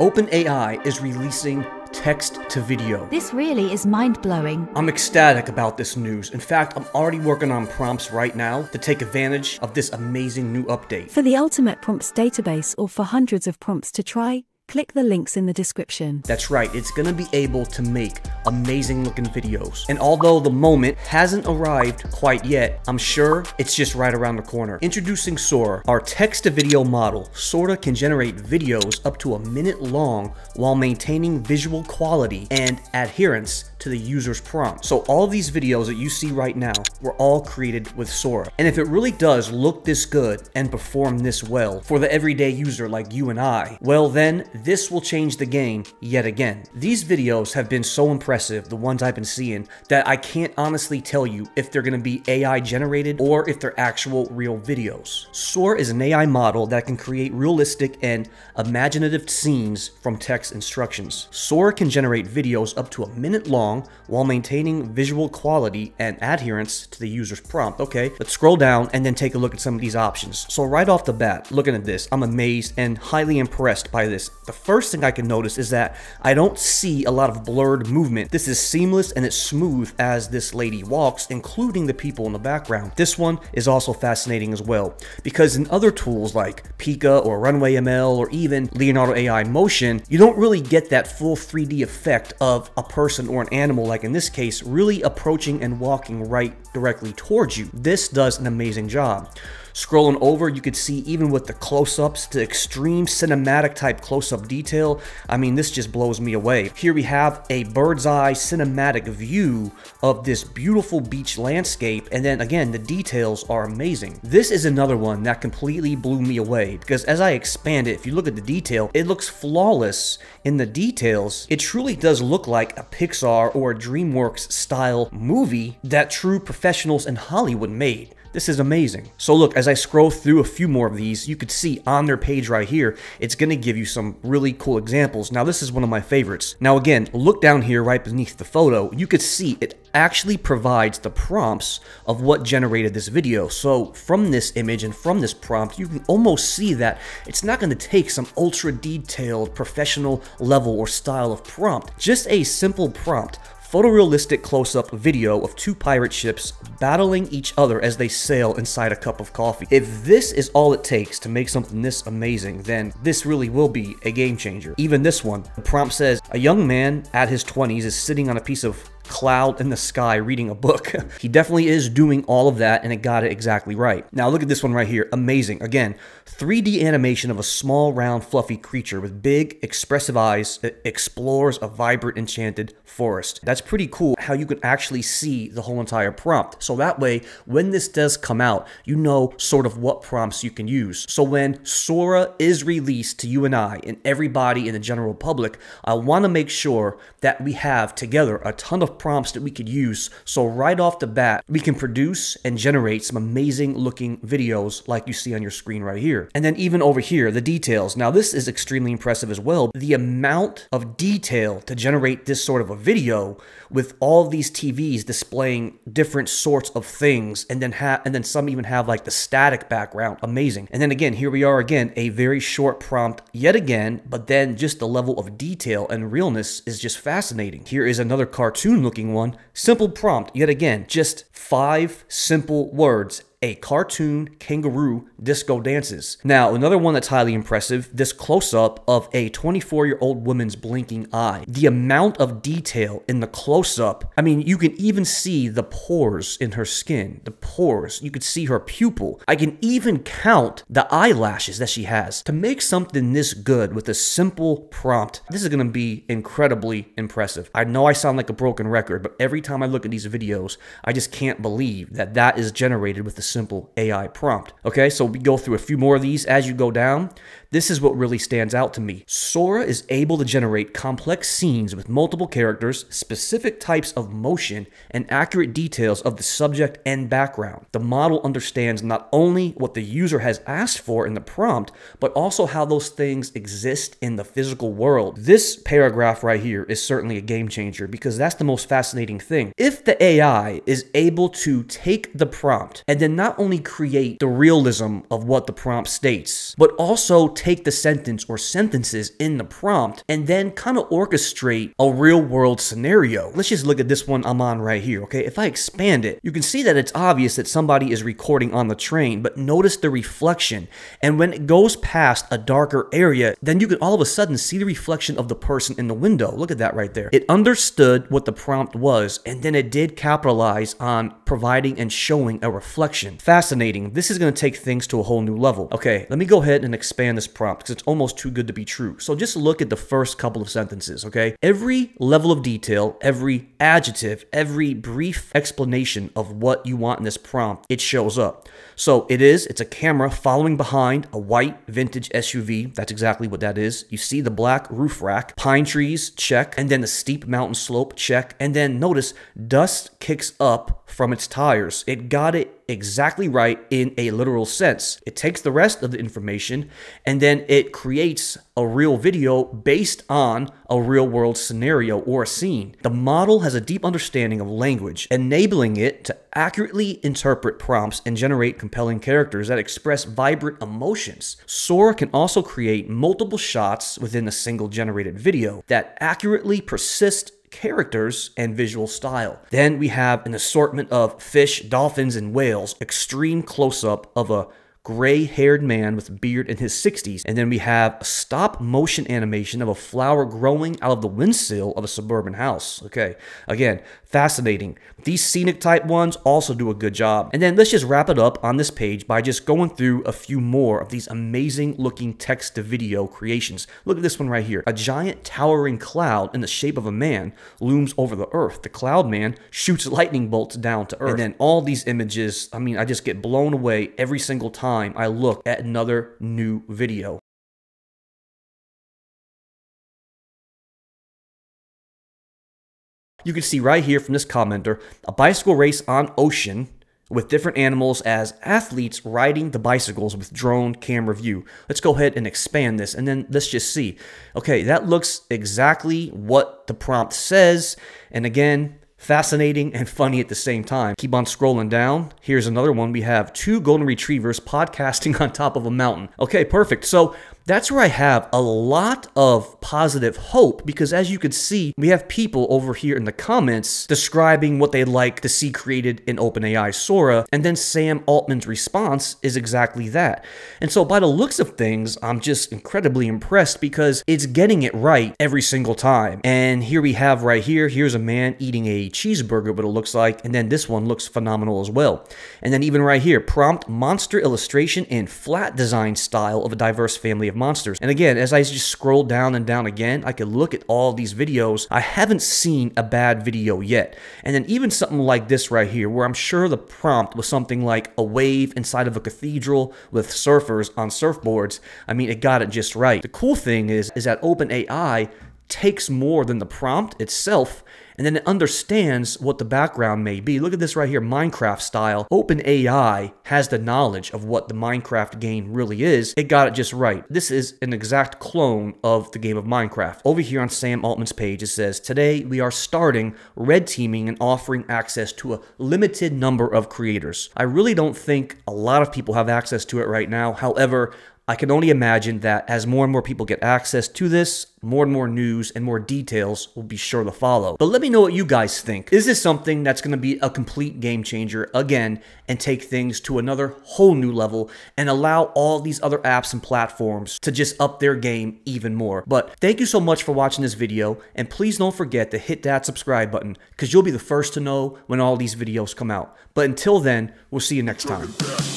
OpenAI is releasing text to video. This really is mind blowing. I'm ecstatic about this news. In fact, I'm already working on prompts right now to take advantage of this amazing new update. For the ultimate prompts database or for hundreds of prompts to try, click the links in the description. That's right, it's gonna be able to make amazing looking videos. And although the moment hasn't arrived quite yet, I'm sure it's just right around the corner. Introducing Sora, our text to video model. Sora can generate videos up to a minute long while maintaining visual quality and adherence to the user's prompt. So all these videos that you see right now were all created with Sora. And if it really does look this good and perform this well for the everyday user like you and I, well then this will change the game yet again. These videos have been so impressive, the ones I've been seeing, that I can't honestly tell you if they're going to be AI generated or if they're actual real videos. Sora is an AI model that can create realistic and imaginative scenes from text instructions. Sora can generate videos up to a minute long while maintaining visual quality and adherence to the user's prompt. Okay, let's scroll down and then take a look at some of these options. So right off the bat, looking at this, I'm amazed and highly impressed by this. The first thing I can notice is that I don't see a lot of blurred movement. This is seamless and it's smooth as this lady walks, including the people in the background. This one is also fascinating as well, because in other tools like Pika or Runway ML or even Leonardo AI Motion, you don't really get that full 3D effect of a person or an animal, like in this case, really approaching and walking right directly towards you. This does an amazing job. Scrolling over, you could see even with the close-ups, the extreme cinematic type close-up detail. I mean, this just blows me away. Here we have a bird's eye cinematic view of this beautiful beach landscape. And then again, the details are amazing. This is another one that completely blew me away because as I expand it, if you look at the detail, it looks flawless in the details. It truly does look like a Pixar or a DreamWorks style movie that true professionals in Hollywood made. This is amazing. So look, as I scroll through a few more of these, you could see on their page right here, it's going to give you some really cool examples. Now, this is one of my favorites. Now, again, look down here right beneath the photo. You could see it actually provides the prompts of what generated this video. So from this image and from this prompt, you can almost see that it's not going to take some ultra detailed professional level or style of prompt. Just a simple prompt photorealistic close-up video of two pirate ships battling each other as they sail inside a cup of coffee. If this is all it takes to make something this amazing, then this really will be a game changer. Even this one, the prompt says, a young man at his 20s is sitting on a piece of cloud in the sky reading a book. he definitely is doing all of that and it got it exactly right. Now look at this one right here. Amazing. Again, 3D animation of a small, round, fluffy creature with big, expressive eyes that explores a vibrant, enchanted forest. That's pretty cool how you can actually see the whole entire prompt. So that way, when this does come out, you know sort of what prompts you can use. So when Sora is released to you and I and everybody in the general public, I want to make sure that we have together a ton of prompts that we could use. So right off the bat, we can produce and generate some amazing looking videos like you see on your screen right here. And then even over here, the details. Now this is extremely impressive as well. The amount of detail to generate this sort of a video with all these TVs displaying different sorts of things and then have and then some even have like the static background. Amazing. And then again, here we are again, a very short prompt yet again, but then just the level of detail and realness is just fascinating. Here is another cartoon looking one. Simple prompt yet again, just five simple words a cartoon kangaroo disco dances. Now, another one that's highly impressive, this close-up of a 24-year-old woman's blinking eye. The amount of detail in the close-up, I mean, you can even see the pores in her skin, the pores. You could see her pupil. I can even count the eyelashes that she has. To make something this good with a simple prompt, this is going to be incredibly impressive. I know I sound like a broken record, but every time I look at these videos, I just can't believe that that is generated with a simple AI prompt. Okay, so we go through a few more of these as you go down. This is what really stands out to me. Sora is able to generate complex scenes with multiple characters, specific types of motion, and accurate details of the subject and background. The model understands not only what the user has asked for in the prompt, but also how those things exist in the physical world. This paragraph right here is certainly a game changer because that's the most fascinating thing. If the AI is able to take the prompt and then not only create the realism of what the prompt states, but also take the sentence or sentences in the prompt and then kind of orchestrate a real world scenario. Let's just look at this one I'm on right here, okay? If I expand it, you can see that it's obvious that somebody is recording on the train, but notice the reflection. And when it goes past a darker area, then you can all of a sudden see the reflection of the person in the window. Look at that right there. It understood what the prompt was, and then it did capitalize on providing and showing a reflection. Fascinating. This is going to take things to a whole new level. Okay, let me go ahead and expand this prompt because it's almost too good to be true. So just look at the first couple of sentences, okay? Every level of detail, every adjective, every brief explanation of what you want in this prompt, it shows up. So it is, it's a camera following behind a white vintage SUV. That's exactly what that is. You see the black roof rack, pine trees, check, and then the steep mountain slope, check. And then notice dust kicks up from its tires. It got it exactly right in a literal sense. It takes the rest of the information and then it creates a real video based on a real world scenario or a scene. The model has a deep understanding of language, enabling it to accurately interpret prompts and generate compelling characters that express vibrant emotions. Sora can also create multiple shots within a single generated video that accurately persist characters and visual style. Then we have an assortment of fish, dolphins, and whales, extreme close up of a gray haired man with beard in his 60s. And then we have a stop motion animation of a flower growing out of the windsill of a suburban house. Okay, again, fascinating. These scenic type ones also do a good job. And then let's just wrap it up on this page by just going through a few more of these amazing looking text to video creations. Look at this one right here. A giant towering cloud in the shape of a man looms over the earth. The cloud man shoots lightning bolts down to earth. And then all these images, I mean, I just get blown away every single time time I look at another new video. You can see right here from this commenter, a bicycle race on ocean with different animals as athletes riding the bicycles with drone camera view. Let's go ahead and expand this and then let's just see. Okay, that looks exactly what the prompt says. And again, fascinating and funny at the same time. Keep on scrolling down. Here's another one. We have two golden retrievers podcasting on top of a mountain. Okay, perfect. So that's where I have a lot of positive hope because as you can see, we have people over here in the comments describing what they'd like to see created in OpenAI Sora, and then Sam Altman's response is exactly that. And so by the looks of things, I'm just incredibly impressed because it's getting it right every single time. And here we have right here, here's a man eating a cheeseburger, what it looks like, and then this one looks phenomenal as well. And then even right here, prompt monster illustration in flat design style of a diverse family of monsters. And again, as I just scroll down and down again, I could look at all these videos. I haven't seen a bad video yet. And then even something like this right here, where I'm sure the prompt was something like a wave inside of a cathedral with surfers on surfboards. I mean, it got it just right. The cool thing is, is that OpenAI takes more than the prompt itself and then it understands what the background may be. Look at this right here, Minecraft style. OpenAI has the knowledge of what the Minecraft game really is. It got it just right. This is an exact clone of the game of Minecraft. Over here on Sam Altman's page, it says, Today we are starting red teaming and offering access to a limited number of creators. I really don't think a lot of people have access to it right now. However, I can only imagine that as more and more people get access to this, more and more news and more details will be sure to follow. But let me know what you guys think. Is this something that's going to be a complete game changer again and take things to another whole new level and allow all these other apps and platforms to just up their game even more? But thank you so much for watching this video and please don't forget to hit that subscribe button because you'll be the first to know when all these videos come out. But until then, we'll see you next time.